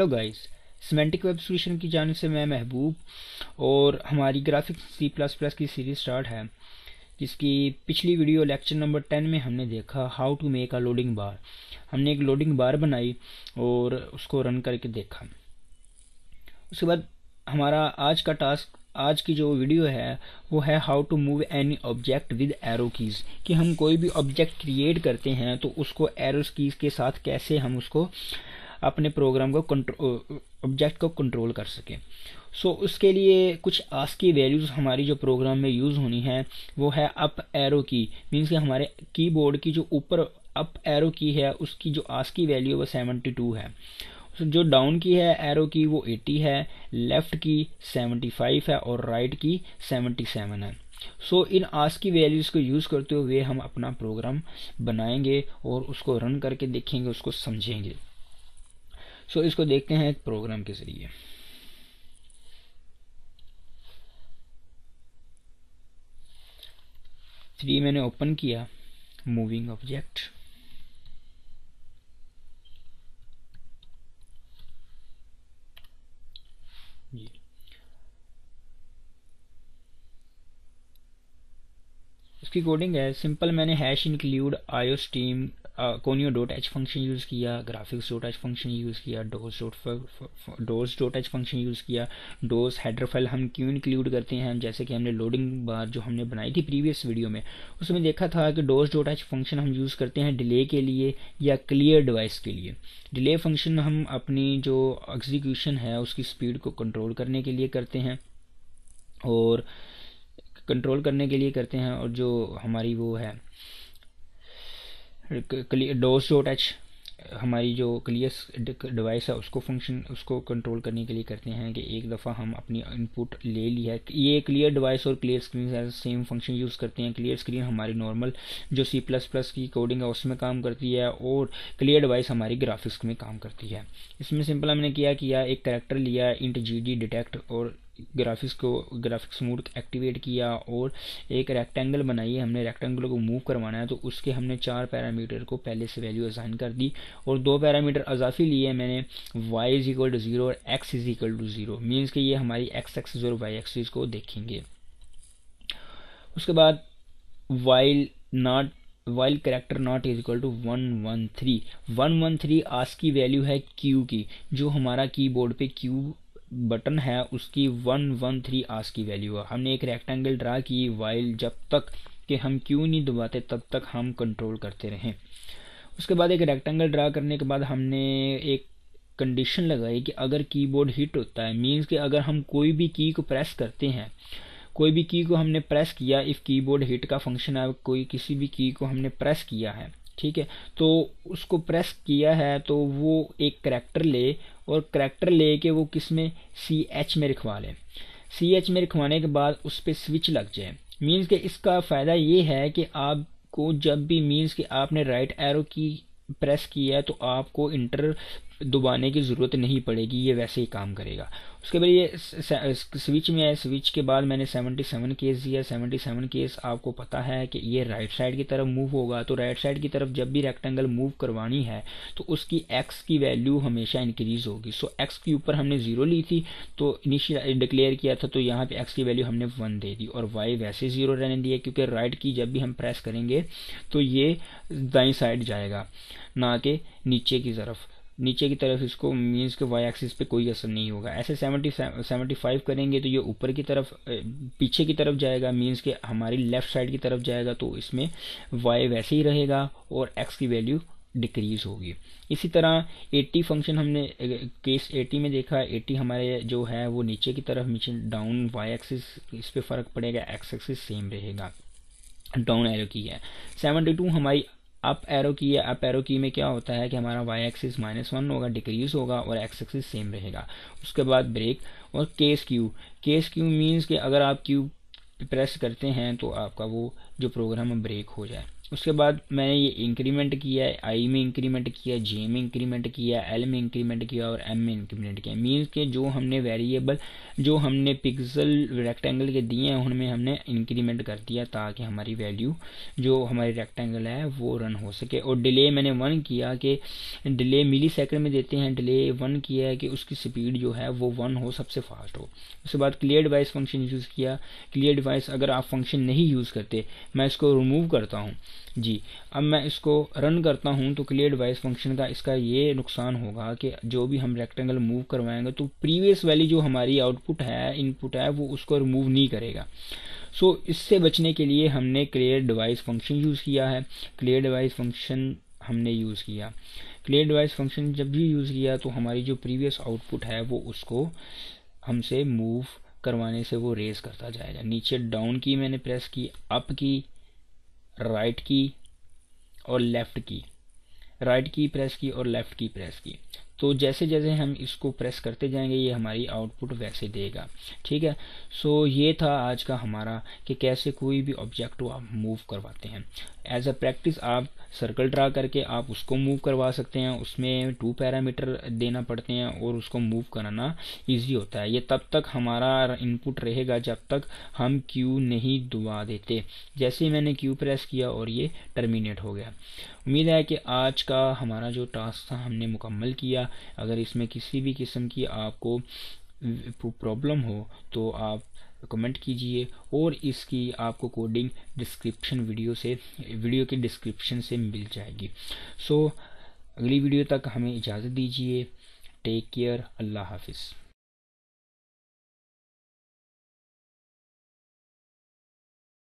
Hello guys semantic web solution की जानब से मैं महबूब और हमारी ग्राफिक्स सी प्लस प्लस की सीरीज़ स्टार्ट है, जिसकी पिछली वीडियो लेक्चर नंबर टेन में हमने देखा how to make a loading bar हमने एक लोडिंग बार बनाई और उसको रन करके देखा। उसके बाद हमारा आज का टास्क आज की जो वीडियो है, वो है how to move any object with arrow keys कि हम कोई भी ऑब्जेक्ट क्रिएट करते हैं तो उसको एरो कीज के साथ कैसे हम उसको अपने प्रोग्राम को कंट्रोल ऑब्जेक्ट को कंट्रोल कर सकें। सो so, उसके लिए कुछ आस की वैल्यूज़ हमारी जो प्रोग्राम में यूज़ होनी है वो है अप एरो की। मीन्स कि हमारे कीबोर्ड की जो ऊपर अप एरो की है उसकी जो आस की वैल्यू है वो सेवेंटी टू है जो डाउन की है एरो की वो 80 है। लेफ़्ट की 75 है और राइट की 77 है। सो so, इन आस की वैल्यूज़ को यूज़ करते हुए हम अपना प्रोग्राम बनाएँगे और उसको रन करके देखेंगे उसको समझेंगे। सो so, इसको देखते हैं एक प्रोग्राम के ज़रिए। थ्री मैंने ओपन किया मूविंग ऑब्जेक्ट जी इसकी कोडिंग है सिंपल मैंने hash include iostream conio dot h function use किया, graphics dot h function use किया dos dot dos dot h function use किया डोज हेडर हम क्यों इंक्लूड करते हैं, जैसे कि हमने लोडिंग बार जो हमने बनाई थी प्रीवियस वीडियो में, उसमें देखा था कि डोज डॉट एच फ़ंक्शन हम यूज़ करते हैं डिले के लिए या क्लियर डिवाइस के लिए। डिले फ़ंक्शन हम अपनी जो एग्जीक्यूशन है, उसकी स्पीड को कंट्रोल करने के लिए करते हैं और कंट्रोल करने के लिए करते हैं और जो हमारी वो है डोस डॉट एच हमारी जो क्लियर डिवाइस है, उसको फ़ंक्शन उसको कंट्रोल करने के लिए करते हैं कि एक दफ़ा हम अपनी इनपुट ले लिया है। ये क्लियर डिवाइस और clear screen same function use करते हैं। क्लियर स्क्रीन हमारी नॉर्मल जो सी प्लस प्लस की कोडिंग है, उसमें काम करती है और क्लियर डिवाइस हमारी ग्राफिक्स में काम करती है। इसमें सिंपल हमने किया किया एक करेक्टर लिया इंट जी डी डिटेक्ट और ग्राफिक्स को ग्राफिक्स मोड एक्टिवेट किया और एक रेक्टेंगल बनाई हमने रेक्टेंगल को मूव करवाना है तो उसके हमने चार पैरामीटर को पहले से वैल्यू असाइन कर दी और दो पैरामीटर अजाफी लिए मैंने। Y is equal to zero और X is equal to zero means कि ये हमारी एक्स एक्सिस और वाई एक्सिस को देखेंगे। उसके बाद while not while character not is equal to one one three one one three आज की वैल्यू है क्यू की, जो हमारा कीबोर्ड पे क्यू बटन है, उसकी वन वन थ्री आस की वैल्यू है। हमने एक रेक्टेंगल ड्रा की वाइल जब तक कि हम क्यों नहीं दबाते, तब तक हम कंट्रोल करते रहें। उसके बाद एक रेक्टेंगल ड्रा करने के बाद हमने एक कंडीशन लगाई कि अगर कीबोर्ड हिट होता है मीन्स कि अगर हम कोई भी की को प्रेस करते हैं, कोई भी की को हमने प्रेस किया इफ़ कीबोर्ड हिट का फ़ंक्शन है, कोई किसी भी की को हमने प्रेस किया है ठीक है? तो उसको प्रेस किया है तो वो एक करैक्टर ले और करेक्टर ले के वो किसमें? सी एच में रखवा लें। सी एच में रखवाने के बाद उस पर स्विच लग जाए। मीन्स के इसका फ़ायदा ये है कि आपको जब भी मीन्स कि आपने राइट एरो की प्रेस किया है तो आपको इंटर दबाने की ज़रूरत नहीं पड़ेगी, ये वैसे ही काम करेगा। उसके बाद ये स्विच में है स्विच के बाद मैंने 77 केस दिया 77 केस आपको पता है कि ये राइट साइड की तरफ़ मूव होगा। तो राइट साइड की तरफ़ जब भी रेक्टेंगल मूव करवानी है तो उसकी एक्स की वैल्यू हमेशा इंक्रीज होगी। सो एक्स के ऊपर हमने ज़ीरो ली थी तो इनिशियल डिक्लेयर किया था तो यहाँ पे एक्स की वैल्यू हमने वन दे दी और वाई वैसे ज़ीरो रहने दिया, क्योंकि राइट की जब भी हम प्रेस करेंगे तो ये दाई साइड जाएगा, ना कि नीचे की तरफ़। नीचे की तरफ़ इसको मीन्स के वाई एक्सिस पे कोई असर नहीं होगा। ऐसे सेवेंटी सेवेंटी फाइव करेंगे तो ये ऊपर की तरफ़ पीछे की तरफ़ जाएगा मीन्स के हमारी लेफ़्ट साइड की तरफ़ जाएगा तो इसमें वाई वैसे ही रहेगा और एक्स की वैल्यू डिक्रीज होगी। इसी तरह 80 फ़ंक्शन हमने केस 80 में देखा। 80 हमारे जो है वो नीचे की तरफ़, नीचे डाउन वाई एक्सिस इस पर फ़र्क पड़ेगा एक्स एक्सिस सेम रहेगा। डाउन एरो की है। 72 हमारी अप एरो की या अप एरो की में क्या होता है कि हमारा वाई एक्सिस माइनस वन होगा डिक्रीज होगा और एक्स एक्सिस सेम रहेगा। उसके बाद ब्रेक और case Q case Q means कि अगर आप क्यू प्रेस करते हैं तो आपका वो जो प्रोग्राम ब्रेक हो जाए। उसके बाद मैंने ये इंक्रीमेंट किया है आई में इंक्रीमेंट किया जे में इंक्रीमेंट किया एल में इंक्रीमेंट किया और एम में इंक्रीमेंट किया मीन्स के जो हमने वेरिएबल जो हमने पिक्सल रेक्टेंगल के दिए हैं, उनमें हमने इंक्रीमेंट कर दिया ताकि हमारी वैल्यू जो हमारी रेक्टेंगल है, वो रन हो सके। और डिले मैंने वन किया कि डिले मिली में देते हैं डिले वन किया है कि उसकी स्पीड जो है, वो वन हो सबसे फास्ट हो। उसके बाद क्लियर डिवाइस फ़ंक्शन यूज़ किया। क्लियर डिवाइस अगर आप फ़ंक्शन नहीं यूज़ करते, मैं इसको रिमूव करता हूँ। जी अब मैं इसको रन करता हूँ तो क्लियर डिवाइस फ़ंक्शन का इसका ये नुकसान होगा कि जो भी हम रेक्टेंगल मूव करवाएँगे तो प्रीवियस वाली जो हमारी आउटपुट है इनपुट है वो उसको रिमूव नहीं करेगा। सो so, इससे बचने के लिए हमने क्लियर डिवाइस फ़ंक्शन यूज़ किया है। क्लियर डिवाइस फ़ंक्शन हमने यूज़ किया। क्लियर डिवाइस फ़ंक्शन जब भी यूज़ किया तो हमारी जो प्रीवियस आउटपुट है वो उसको हमसे मूव करवाने से वो रेज करता जाएगा। नीचे डाउन की मैंने प्रेस की अप की राइट की और लेफ़्ट की। राइट की प्रेस की और लेफ़्ट की प्रेस की। तो जैसे जैसे हम इसको प्रेस करते जाएँगे ये हमारी आउटपुट वैसे देगा। ठीक है? सो so, ये था आज का हमारा कि कैसे कोई भी ऑब्जेक्ट को आप मूव करवाते हैं। एज अ प्रैक्टिस आप सर्कल ड्रा करके आप उसको मूव करवा सकते हैं। उसमें टू पैरामीटर देना पड़ते हैं और उसको मूव कराना इजी होता है। ये तब तक हमारा इनपुट रहेगा जब तक हम क्यू नहीं दबा देते। जैसे ही मैंने क्यू प्रेस किया और ये टर्मिनेट हो गया। उम्मीद है कि आज का हमारा जो टास्क था हमने मुकम्मल किया। अगर इसमें किसी भी किस्म की आपको प्रॉब्लम हो तो आप कमेंट कीजिए और इसकी आपको कोडिंग डिस्क्रिप्शन वीडियो से वीडियो के डिस्क्रिप्शन से मिल जाएगी। सो so, अगली वीडियो तक हमें इजाज़त दीजिए। टेक केयर अल्लाह हाफिज़।